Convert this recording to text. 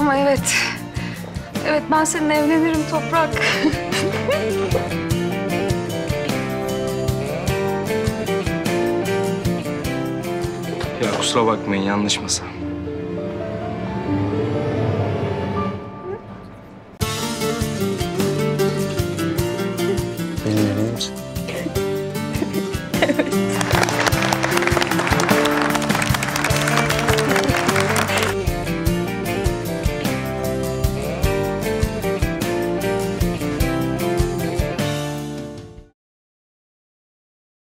Ama evet. Evet ben seninle evlenirim Toprak. ya kusura bakmayın yanlış masa. Benimle evlenir evet.